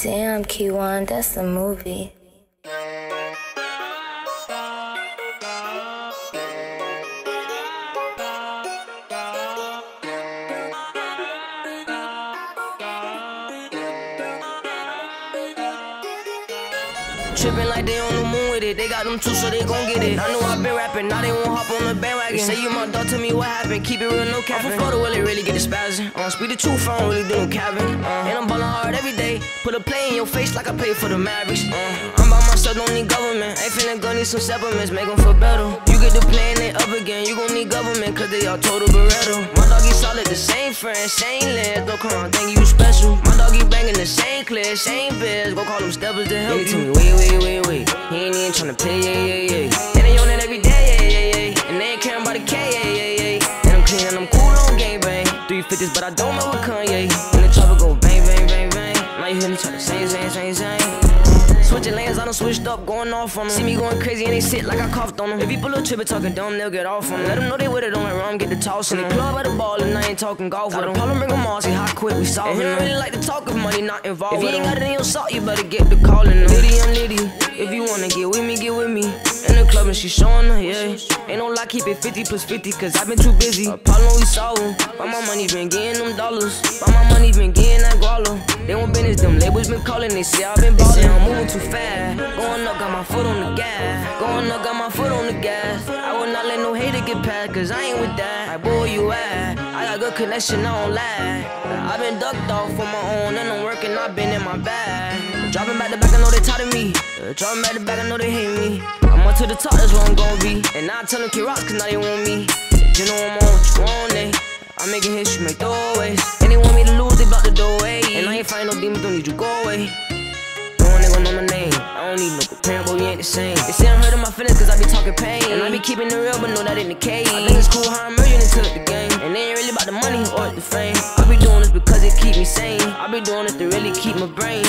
Damn, Key-One, that's a movie. Trippin' like they on the moon with it. They got them two, so they gon' get it. I know I been rapping, now they won't hop on the bandwagon. Say you my dog, tell me what happened. Keep it real, no cap. I'm from Florida, will it really get the spazzing? Uh, speak the truth, I don't really do no cabin. Uh, Put a play in your face like I pay for the Mavericks. Uh, I'm by myself, don't need government. Ain't finna go need some supplements, make them feel better. You get the playing it up again, you gon' need government, cause they all total Beretta. My doggy solid, the same friends, same lens. Don't come around, think you special. My doggy banging the same clear, same biz. Go call them steppers to help Yeah, you. wait, wait, wait, wait. He ain't even tryna play, yeah, yeah, yeah. And they on it every day, yeah, yeah, yeah. And they ain't caring about the K, yeah, yeah, yeah. And I'm clean and I'm cool on game, bang. Three fifties, but I don't know you hear me try to sing, sing, sing, sing. Switching lanes, I done switched up, going off on them. See me going crazy and they sit like I coughed on them. If people look trippin' talking dumb, they'll get off on them. Let them know they with it on the rum, get the toss in the club at the ball, and I ain't talking golf with them. Problem bring them all, see how quick we solve And he don't really like to talk if money not involved. If you ain't got it in your salt, you better get the callin'. Liddy, I'm Liddy. If you wanna get with me, get with me. In the club and she showing her, yeah. Ain't no lie, keep it 50 plus 50, cause I've been too busy. Apollo, we solving. Why my money been getting them dollars? Why my money been getting? They want business, them labels been calling, they say I've been ballin'. I'm moving too fast. Going up, got my foot on the gas. Going up, got my foot on the gas. I will not let no hater get past, cause I ain't with that. Like, boy, you at? I got good connection, I don't lie. I've been ducked off on my own, and I'm working, I've been in my bag. Dropping back to back, I know they tired of me. Uh, dropping back to back, I know they hate me. I'm up to the top, that's where I'm gon' be. And I tell them, rocks, cause now they want me. You know I'm on what you want, eh? I'm making you make throwaways. And they want me No one know my name. I don't need no comparing, but we ain't the same. They say I'm hurting my feelings cause I be talking pain. And I be keeping it real, but know that in the cage. I think it's cool how I'm merging into the game. And they ain't really about the money or the fame. I be doing this because it keep me sane. I be doing this to really keep my brain.